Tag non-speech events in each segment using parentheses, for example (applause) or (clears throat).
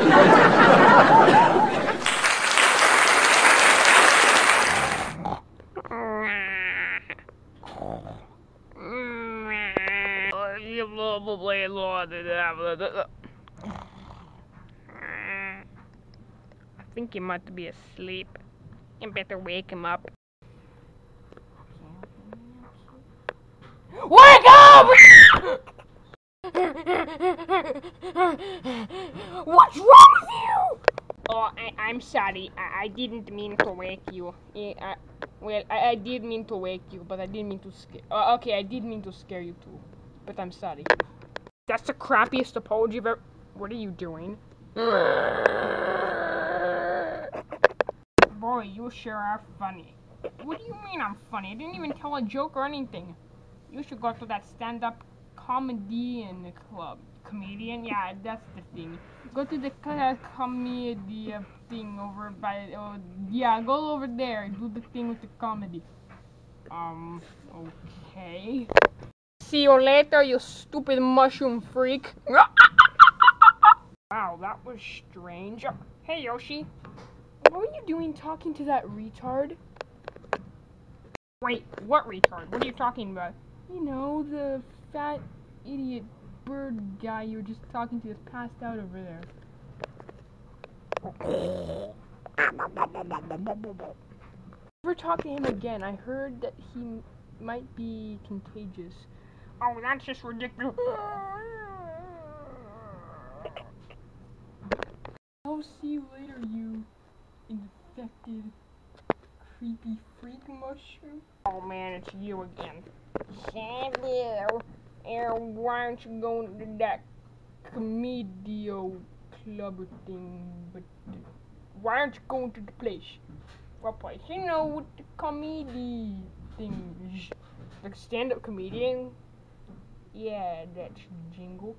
I think he might be asleep. You better wake him up. Wake up! (laughs) What's wrong with you? Oh, I, I'm sorry. I, I didn't mean to wake you. Yeah, I, well, I, I did mean to wake you, but I didn't mean to scare. Uh, okay, I did mean to scare you too, but I'm sorry. That's the crappiest apology I've ever. What are you doing? (laughs) Boy, you sure are funny. What do you mean I'm funny? I didn't even tell a joke or anything. You should go to that stand-up comedian club. Comedian? Yeah, that's the thing. Go to the uh, comedy thing over by. Uh, yeah, go over there. Do the thing with the comedy. Um, okay. See you later, you stupid mushroom freak. (laughs) wow, that was strange. Hey, Yoshi. What were you doing talking to that retard? Wait, what retard? What are you talking about? You know, the fat idiot bird guy you were just talking to is passed out over there. Never talk to him again. I heard that he might be contagious. Oh, that's just ridiculous. I'll see you later, you infected creepy freak mushroom. Oh man, it's you again. Hello. And why aren't you going to that comedio club thing? But why aren't you going to the place? What place? You know, with the comedy thing. Like stand-up comedian. Yeah, that's jingle.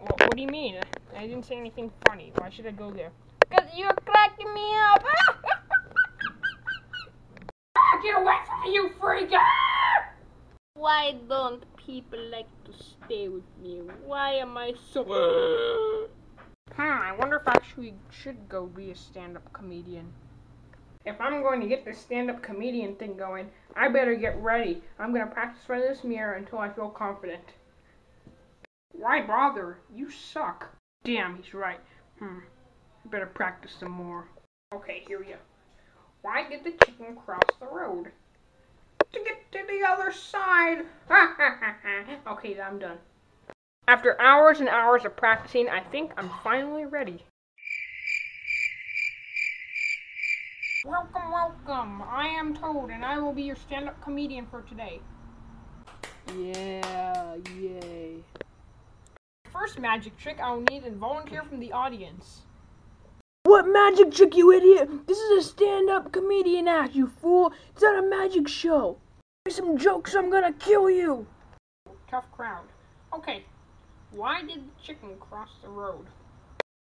What, what do you mean? I didn't say anything funny. Why should I go there? Because you're cracking me up. (laughs) Get away from me, you freak! (laughs) Why don't people like to stay with me? Why am I so... Hmm, I wonder if I actually should go be a stand-up comedian. If I'm going to get this stand-up comedian thing going, I better get ready. I'm going to practice for this mirror until I feel confident. Why bother? You suck. Damn, he's right. Hmm, I better practice some more. Okay, here we go. Why did the chicken cross the road? To the other side. (laughs) okay, I'm done. After hours and hours of practicing, I think I'm finally ready. Welcome, welcome. I am Toad, and I will be your stand-up comedian for today. Yeah, yay. First magic trick, I will need a volunteer from the audience. What magic trick, you idiot? This is a stand-up comedian act, you fool. It's not a magic show. Some jokes, I'm gonna kill you. Tough crowd. Okay, why did the chicken cross the road?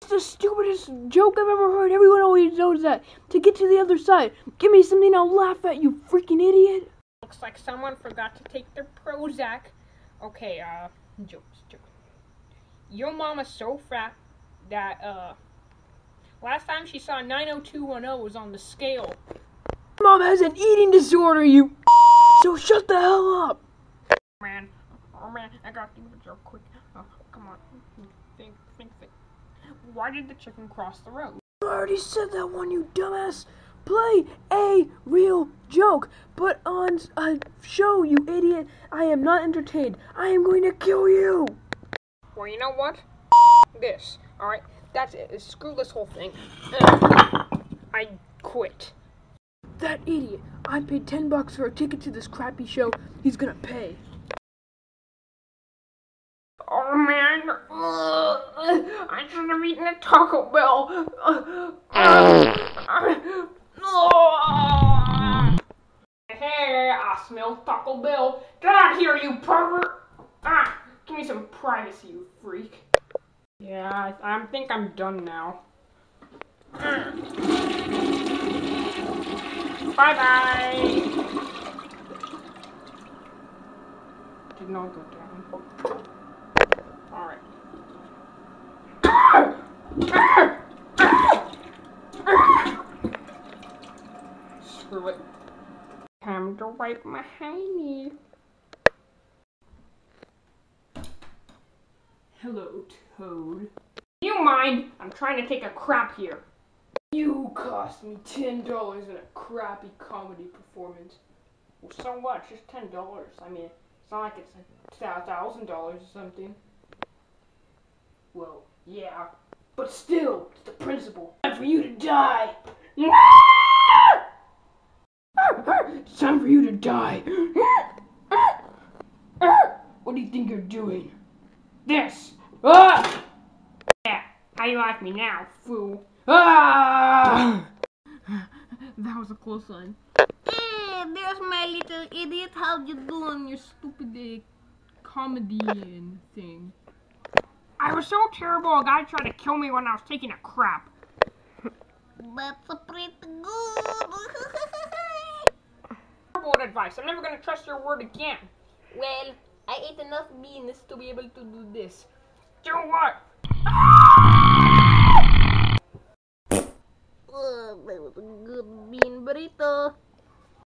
It's the stupidest joke I've ever heard. Everyone always knows that. To get to the other side. Give me something I'll laugh at, you freaking idiot. Looks like someone forgot to take their Prozac. Okay, uh, jokes, jokes. Your mama's so fat that, uh, last time she saw 90210 was on the scale. Mom has an eating disorder, you So shut the hell up. Oh, man, oh man, I gotta think of a joke quick. Oh, come on, think, think, think. Why did the chicken cross the road? I already said that one, you dumbass. Play a real joke, but on a show, you idiot. I am not entertained. I am going to kill you. Well, you know what? This, alright? That's it. Screw this whole thing. (clears throat) I quit. That idiot. I paid 10 bucks for a ticket to this crappy show. He's gonna pay. Oh man, I should have eaten a Taco Bell. hey, I smell Taco Bell. Get out here, you pervert! Ah, give me some privacy, you freak. Yeah, I, I think I'm done now. Bye bye. Did not go down. Alright. Screw it. Time to wipe my hiney. Hello, Toad. You mind? I'm trying to take a crap here. You cost me ten dollars in a crappy comedy performance. Well, so what? Just ten dollars. I mean, it's not like it's a thousand dollars or something. Well, yeah, but still, it's the principle. Time for you to die. It's time for you to die. What do you think you're doing? This. Ah! Yeah. How you like me now, fool? Ah! (laughs) That was a close one. Hey, there's my little idiot. How you doing, your stupid uh, comedian thing? I was so terrible. A guy tried to kill me when I was taking a crap. That's a pretty good. (laughs) Terrible advice. I'm never gonna trust your word again. well, I ate enough beans to be able to do this. Do what? Ugh, that was a good bean burrito.